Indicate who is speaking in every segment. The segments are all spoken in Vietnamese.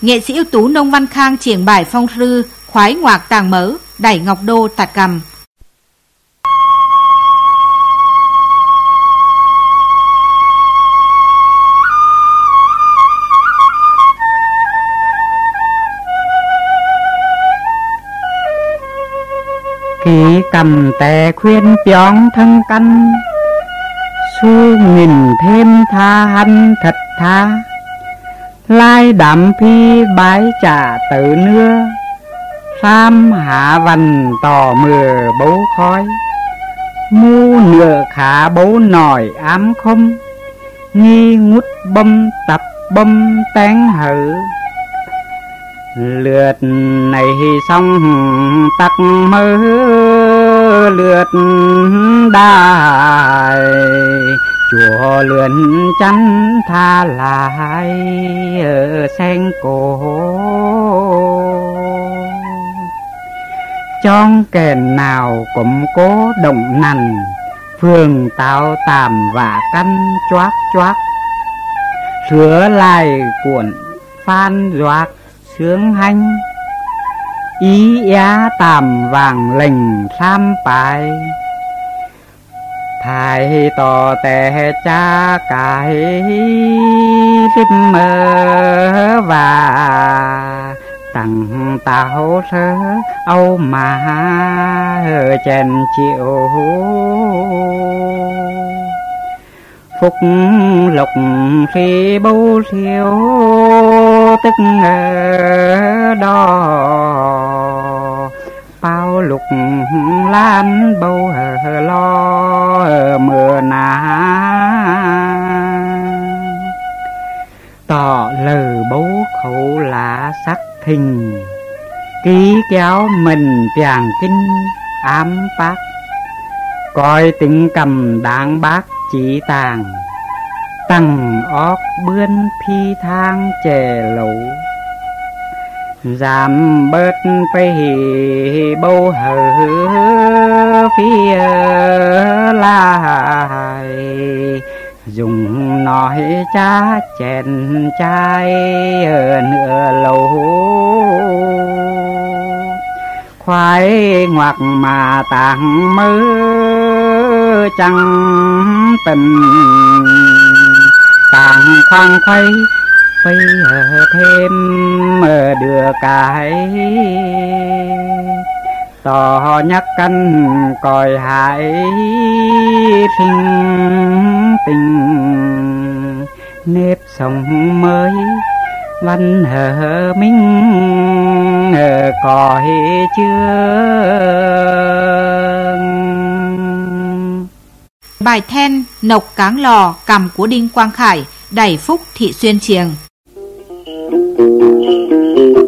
Speaker 1: Nghệ sĩ ưu tú Nông Văn Khang triển bài phong rư, khoái ngoạc tàng mớ, đẩy ngọc đô tạt cầm.
Speaker 2: khi cầm tè khuyên chóng thân căn su nghìn thêm tha hân thật tha lai đạm phi bái trả tự nưa, sam hạ vần tò mưa bấu khói. Mu nửa khả bấu nòi ám không, nghi ngút bâm tập bâm tán hử lượt này xong tắc mơ, lượt đã chùa lượn chắn tha lại ở sen cổ. Trong kèn nào cũng cố động nằn phường tạo tàm và căn choác choác sửa lại cuộn phan doạc sướng hanh, ý á tàm vàng lình tham bài thái tò tè cha cải tiếp mơ và tặng tao sơ âu mà chèn chịu phúc lộc khi bâu siêu tức ở đó bao lục lan bầu lo mưa nà. Tỏ lờ bố khẩu lạ sắc thình, ký kéo mình chàng kinh ám bác. Coi tính cầm đáng bác chỉ tàng tầng óc bươn phi thang chè lẩu giảm bớt phi bâu hở phía lại dùng nói cha chèn chai nửa lâu khoái ngoặc mà tàng mơ chẳng tình. Tàng khoan khuây phây thêm ờ, đưa cái. Tỏ nhắc căn còi hải tình tình, nếp sống mới văn hờ minh ờ, còi chưa
Speaker 1: Bài then Nộc Cáng Lò cầm của Đinh Quang Khải Đẩy Phúc Thị Xuyên Triềng.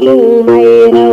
Speaker 1: đi hư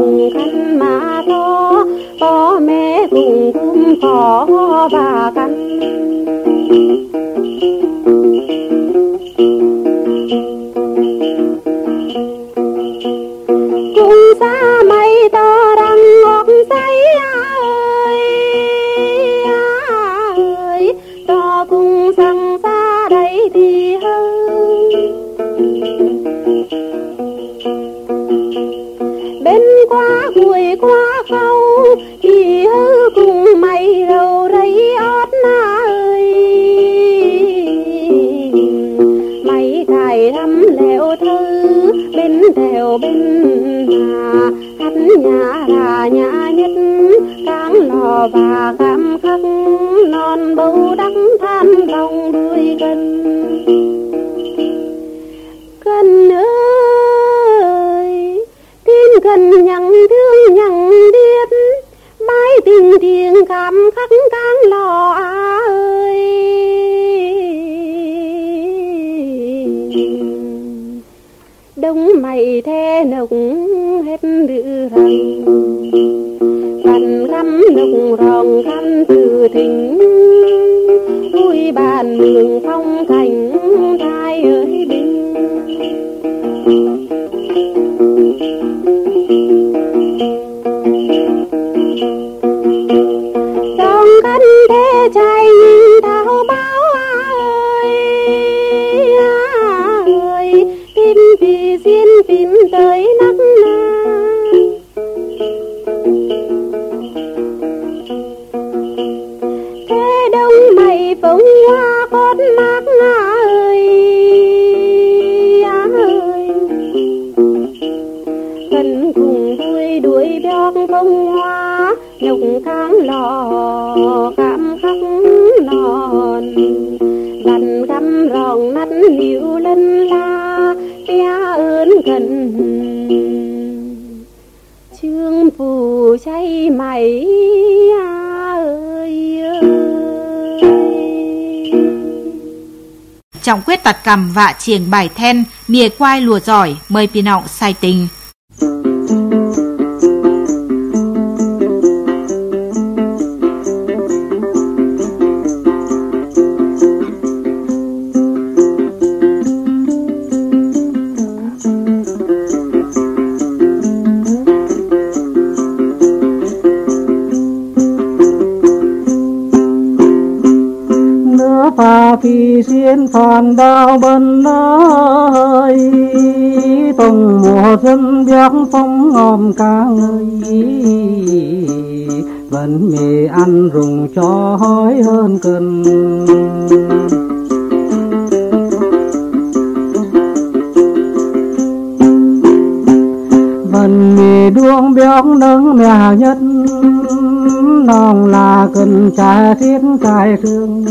Speaker 1: cùng cắn má to có mẹ cùng cung có và cắn lòng gần. Gần ơi, tin gần nhằng thương nhằng biết mái tình thiêng cảm khắc
Speaker 3: Trọng cầm vạ chiềng bài then, mìa quai lùa giỏi, mời pì sai tình.
Speaker 4: Thì xin phản xiên bần ơi tông mùa xuân biếc phong ngòm ca ngơi vẫn mì ăn rùng cho hói hơn cân. Vẫn mì đuông biếc nâng mẹ nhất. Nòng là cần trà thiết cài thương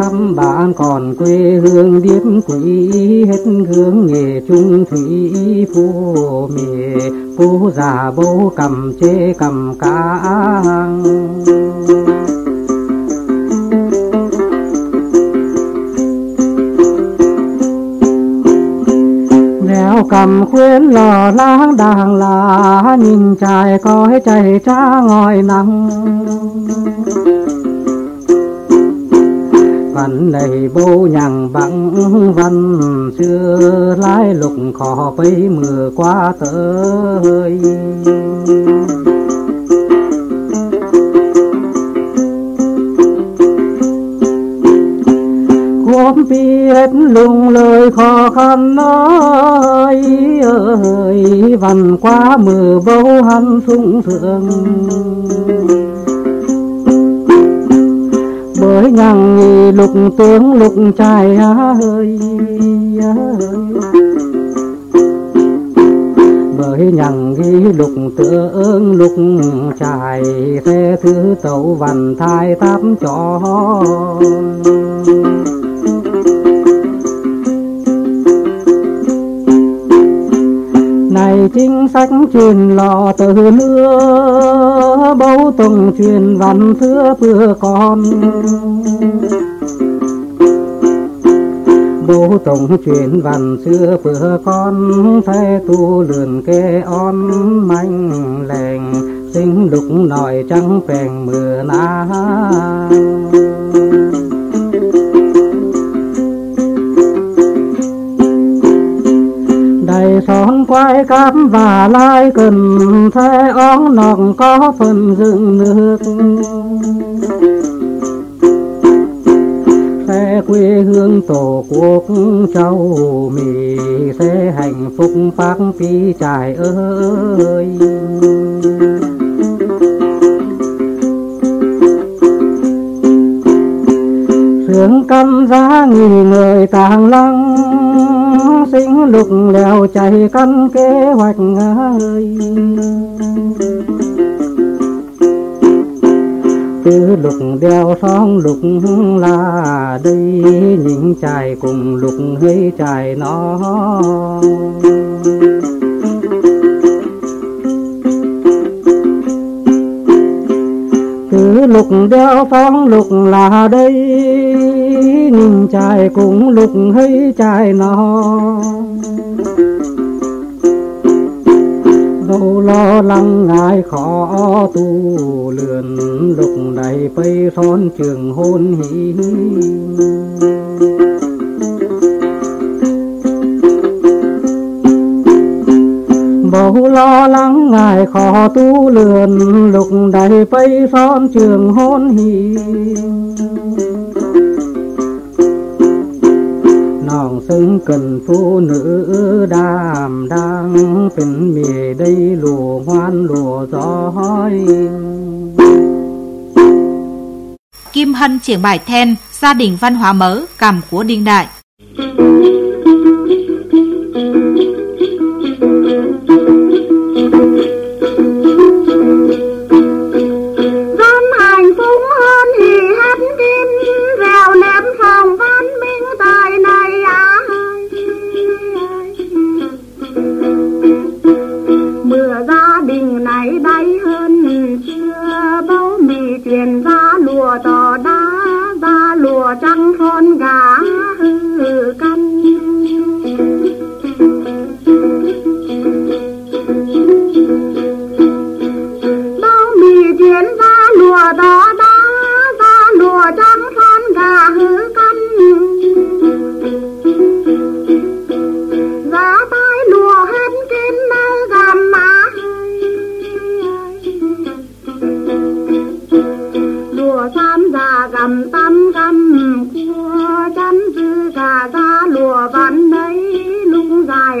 Speaker 4: khắp bạn còn quê hương điếm quỷ hết hướng nghề trung thủy phu mề phu già bố cầm chê cầm cá. Cầm khuyến lò láng đàng là, nhìn trai coi chạy cha ngòi nắng phần này bố nhằng bằng văn, xưa lái lục khó bấy mưa qua tới. Ôm biết lung lời khó khăn nói, ơi, văn qua mưa bầu hắn sung thượng bởi nhằng, lục tướng, lục trai ơi bởi nhằng ghi lục tướng, lục trai xe thứ tàu văn thai tám cho. Này chính sách truyền lò từ nữa bấu tùng truyền văn thưa vừa con. Bố tổng truyền văn xưa vừa con thay tu lườn kê on manh lèn sinh lục nòi trắng phèn mưa nắng đầy son quay cam và lai cần thế óng nọc có phần dựng nước. Xe quê hương tổ quốc châu mì xe hạnh phúc phát phi trải ơi. Sướng căm giá nghỉ người tàng lăng sinh lục lèo chạy căn kế hoạch ơi từ lục đeo sóng lục là đây, những trai cùng lục hay trai nó. Lục đeo phong, lục là đây. Nhìn trai cùng lục hay trai nó đâu lo lắng ngại khó tu lượn lục đầy bay son trường hôn hỉ bầu lo lắng ngài khó tu lườn lục đầy bay son trường hôn hỉ nòng sưng cần phụ nữ đàm đang, tình mề đây lùa hoan lùa gió hói
Speaker 3: Kim Hân triển bài then gia đình văn hóa mới cầm của đương đại.
Speaker 5: Lùa già gầm tâm gầm, cua chăn dư gà ra lùa văn đấy lung dài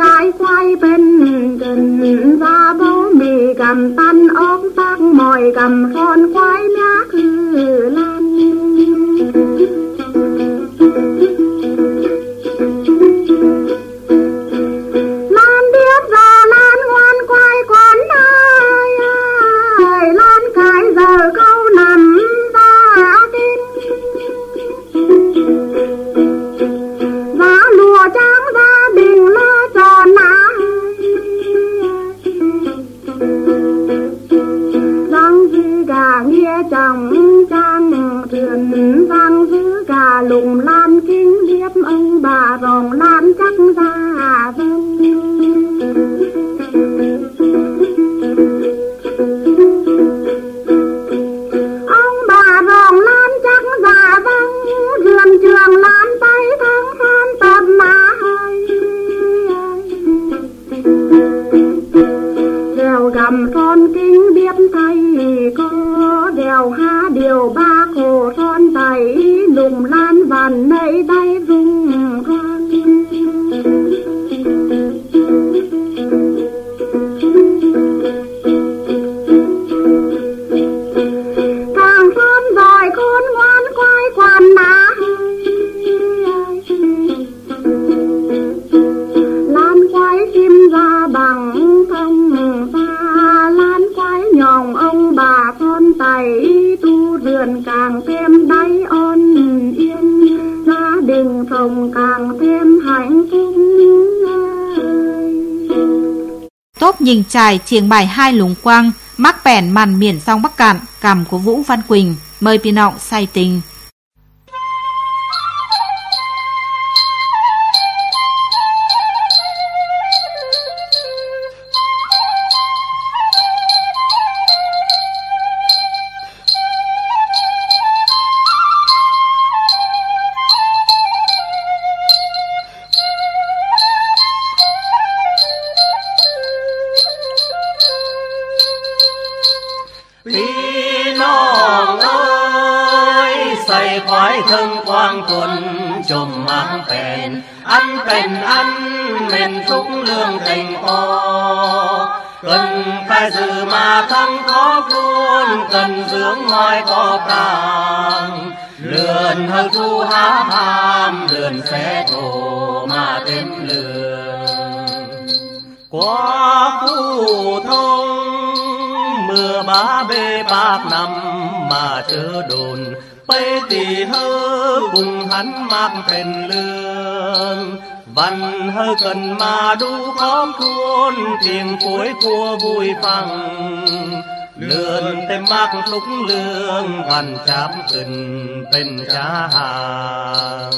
Speaker 5: cái quay bên gần ra bố mì cầm tan ốc tác mỏi cầm con quái nhác hư
Speaker 1: nhìn trài chiêng bài hai lùng quang, mắc bẻn màn miền song Bắc Cạn, cằm của Vũ Văn Quỳnh, mời pinọng say tình.
Speaker 6: gian khó khôn cần dưỡng ngoài có tàng. Lượn hơn thu há ham lượn sẽ thổ mà thêm lượn. Qua phủ thông, mưa bá bê bạc năm mà chớ đồn. Bê tỳ hơ cùng hắn
Speaker 7: mang phèn lương. Bần hơi cần mà đu khóm cuốn tiền cuối cua vui phăng Lượn tên mắc lúc lương Văn chạm tình tình cha hàng.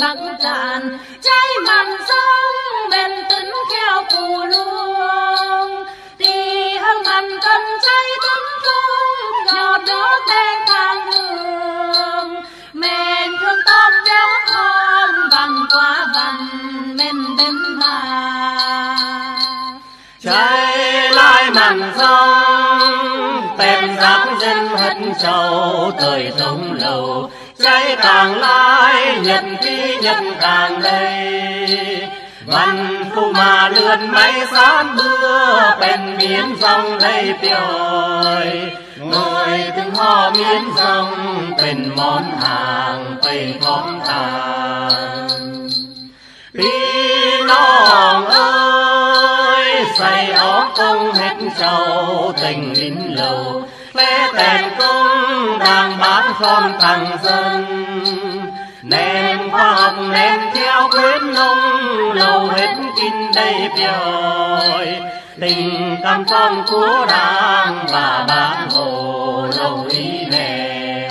Speaker 7: Băng tàn. Cháy mặn sông bền tính theo phù luông. Tì hương mặn cần cháy tấn công lo đó tên tan đường. Men thương tóm đéo thơm vằn qua vằn men bên mà.
Speaker 6: Chạy lại mặn rong tên giáp dân hất trầu tới sông lầu. Cháy càng lai, nhật ký nhật càng đây văn phu mà lượn máy sán bưa bèn miến rong đây pioi người từng ho miến rong เป็นหมอนห่างไปของทาง พี่น้องเอ้ยใส่ออกกงเห็ดเจ้าแต่งลิ้นเหลาแม่แต่งกงดังบางพร้อมตั้ง nên khoa học nên theo quyết nông, lâu hết chín đầy rồi tình cảm con của đảng và bán hồ, lâu ý nền.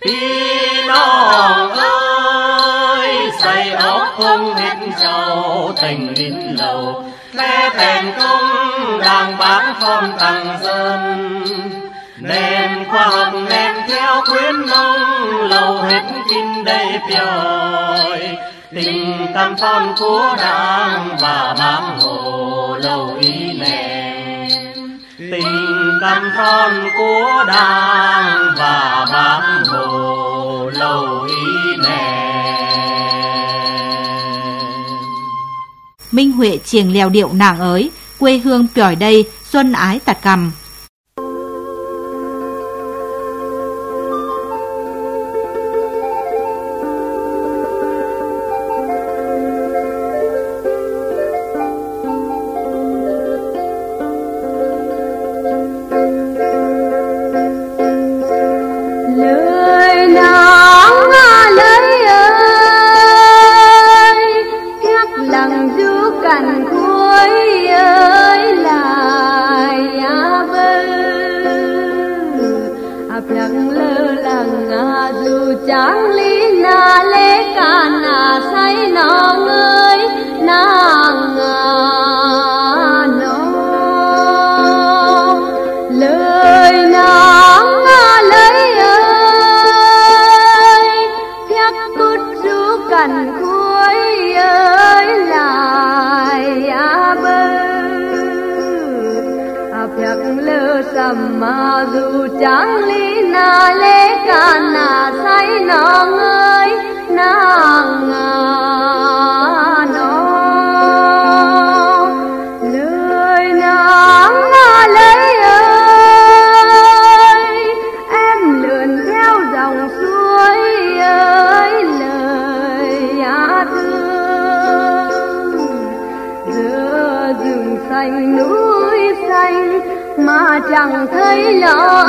Speaker 6: Đi non ơi say ốc không hết giàu tình linh lâu lẽ thành công đang bán phong tăng dân nên khoa học nên theo khuyến nông lâu hết tin đây pioi tình tam con của đảng và bám hồ lâu ý nền. Tình tam con của đảng và bám hồ lâu ý nền.
Speaker 1: Minh huệ chiềng lèo điệu nàng ấy quê hương piỏi đây, xuân ái tạt cầm.
Speaker 8: Du chẳng lý na lê ca na say nong ơi nàng à nó lời nàng à lấy ơi em lượn theo dòng suối ơi lời á thương giữa rừng xanh núi xanh mà chẳng thấy lo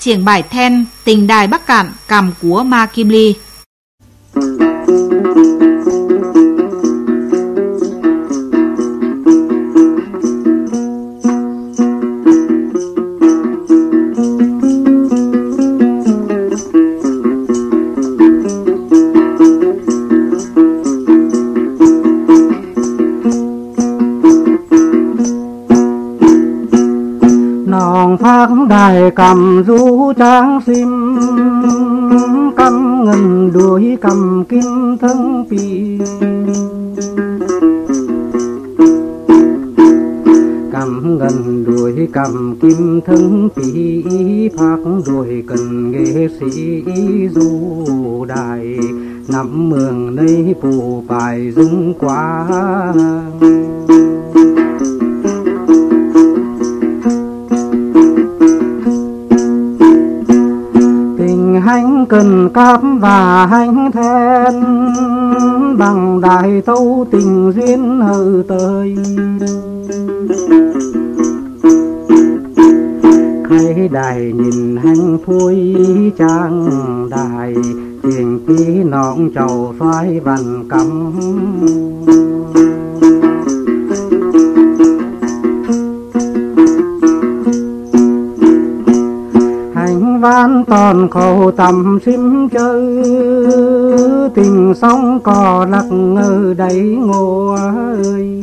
Speaker 1: triển bài then Tình đài Bắc Cạn Cầm của Ma Kim Ly.
Speaker 4: Phát cầm du tráng sim cầm ngân đuổi cầm kim thân pi cầm ngân đuổi cầm kim thân pi phát đuôi cần nghệ sĩ du đài. Nắm mường nơi phù bài dung quá. Cần cáp và hành then, bằng đại tâu tình duyên hờ tới khay đài nhìn hanh phui trang đài tiền ký nọng trầu xoay vằn cắm. Hành toàn khẩu tầm sim chơi tình sóng cò lặc ngơ đáy ngô ơi.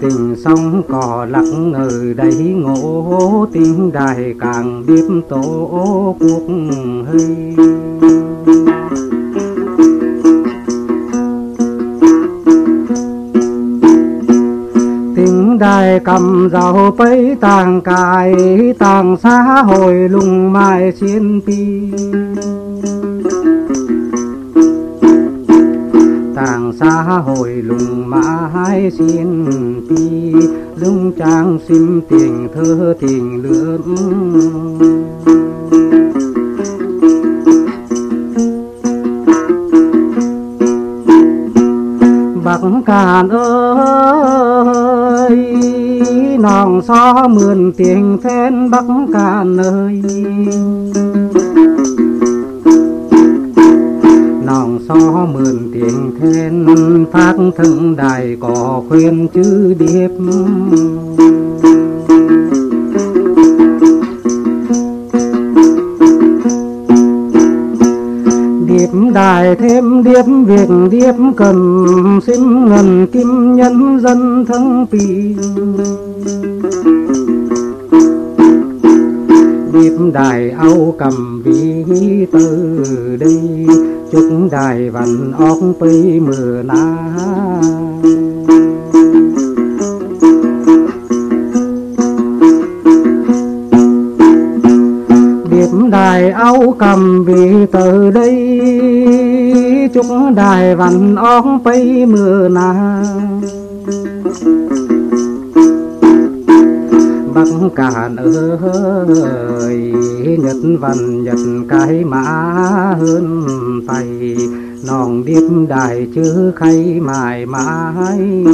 Speaker 4: Tình sóng cò lặc ngờ đáy ngộ tình đài càng điếp tổ cuộc hơi đài cầm dao bấy tàng cài, tàng xã hội lùng mai xiên pi. Tàng xã hội lùng mãi xiên pi dung trang sim tiền thơ tình lướm bắc cạn ơi nòng xó mượn tiếng then bắc cạn ơi nòng xó mượn tiếng then phát thân đài có khuyên chữ điệp. Điệp đài thêm điệp việc điệp cần xin ngần kim nhân dân thắng pì điệp đài âu cầm vị từ đây chúc đài văn óc pây mưa na. Đài áo cầm vì từ đây, chúc đài vằn óc bay mưa nà. Bắc cạn ơi, nhật văn, nhật cái mã hơn tay nòng điếp đài chữ khay mãi mãi.